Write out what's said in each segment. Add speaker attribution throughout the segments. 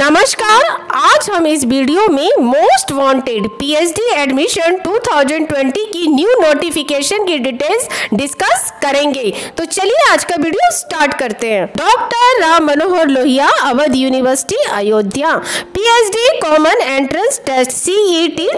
Speaker 1: नमस्कार, आज हम इस वीडियो में मोस्ट वांटेड पीएचडी एडमिशन 2020 की न्यू नोटिफिकेशन की डिटेल्स डिस्कस करेंगे। तो चलिए आज का वीडियो स्टार्ट करते हैं। Doctor Ram Manohar Lohia, Awadh University Ayodhya. PhD common entrance test CET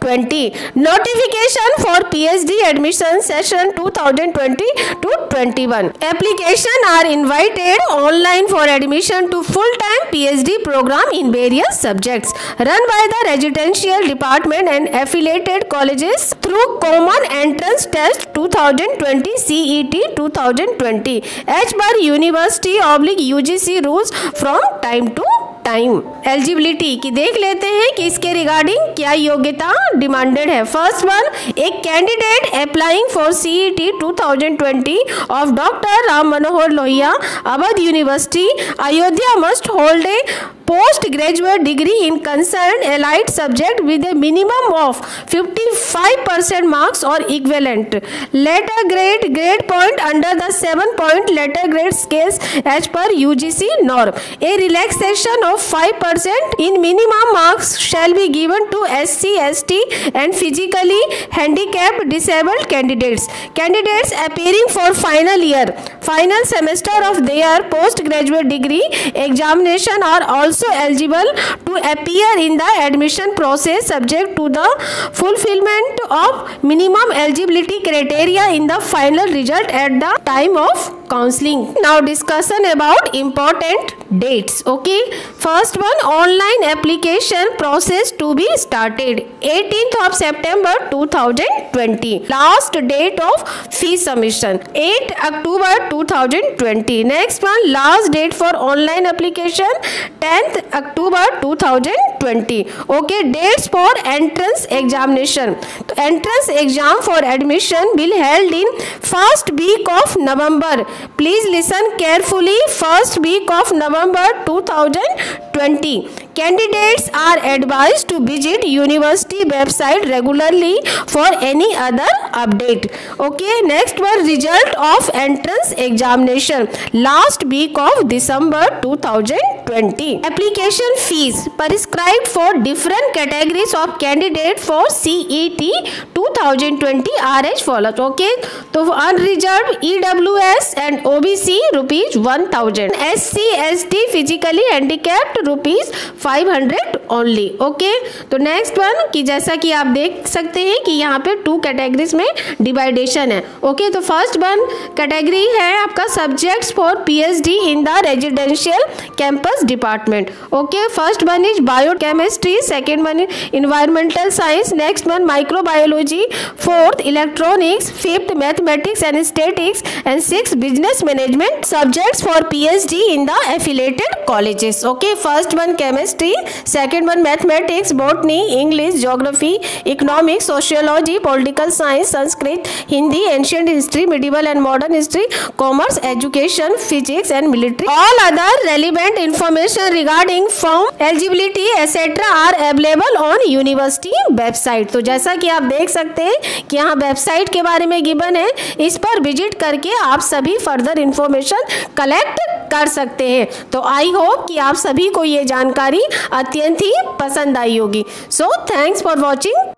Speaker 1: 20. Notification for PhD admission session 2020 to 21. Application are invited online for admission to full-time PhD program in various subjects run by the residential department and affiliated colleges through Common Entrance Test 2020 CET 2020 H bar University oblique UGC rules from time to time eligibility की देख लेते हैं कि इसके regarding क्या योग्यता demanded है. First one एक candidate applying for C E T two thousand twenty of doctor Ram Manohar Lohia Awadh University Ayodhya must hold a post graduate degree in concerned allied subject with a minimum of 55% marks or equivalent. Letter grade grade point under the 7 point letter grade scales as per UGC norm. A relaxation of 5% in minimum marks shall be given to SC ST and physically handicapped disabled candidates. Candidates appearing for final year final semester of their postgraduate degree examination are also eligible to appear in the admission process subject to the fulfillment of minimum eligibility criteria in the final result at the time of counseling. Now discussion about important dates okay? First one online application process to be started 18th of september 2020 last date of fee submission 8 october 2020 next one last date for online application 10th october 2020 okay dates for entrance examination. तो entrance exam for admission will held in first week of november. Please listen carefully first week of november 2020 candidates are advised to visit university website regularly for any other update. Okay next one result of entrance examination. Last week of december 2020 application fees prescribed for different categories of candidate for cet 2020 are as follows. Okay तो unreserved ews and obc rupees 1000 sc st physically handicapped rupees 500 only okay तो next one कि जैसा कि आप देख सकते हैं कि यहाँ पे टू कैटेगरीज में डिवाइडेशन है ओके okay, तो फ़र्स्ट वन कैटेगरी है आपका subjects for PhD in the residential campus department okay first one is biochemistry second one is environmental science next one microbiology fourth electronics fifth mathematics and statistics and six business management subjects for PhD in the affiliated colleges okay first one chemistry second second one mathematics botany English geography economics sociology political science Sanskrit Hindi ancient history medieval and modern history commerce education physics and military all other relevant information regarding form eligibility etcetera are available on university website तो जैसा कि आप देख सकते हैं कि यहाँ website के बारे में गिबन है, इस पर विज़िट करके आप सभी फर्दर इंफॉर्मेशन कलेक्ट कर सकते हैं। तो आई होप कि आप सभी को ये जानकारी अत्यंत ही पसंद आई होगी। So thanks for watching